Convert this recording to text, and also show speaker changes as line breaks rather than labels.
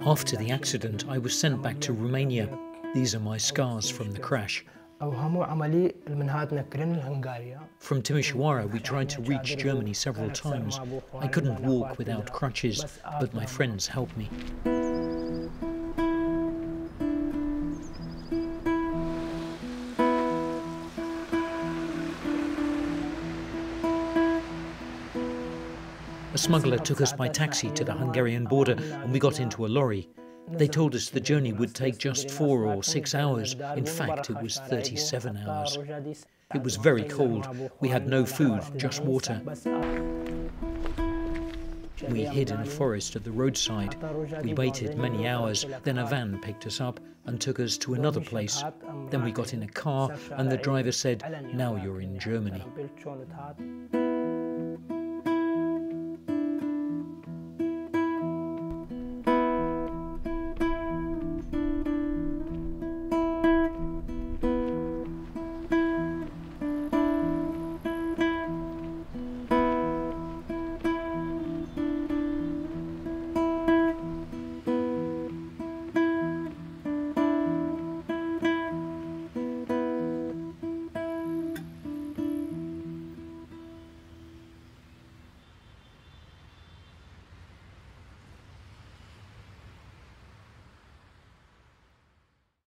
After the accident, I was sent back to Romania. These are my scars from the crash. From Timișoara, we tried to reach Germany several times. I couldn't walk without crutches, but my friends helped me. A smuggler took us by taxi to the Hungarian border and we got into a lorry. They told us the journey would take just four or six hours. In fact, it was 37 hours. It was very cold. We had no food, just water. We hid in a forest at the roadside. We waited many hours. Then a van picked us up and took us to another place. Then we got in a car and the driver said, Now you're in Germany.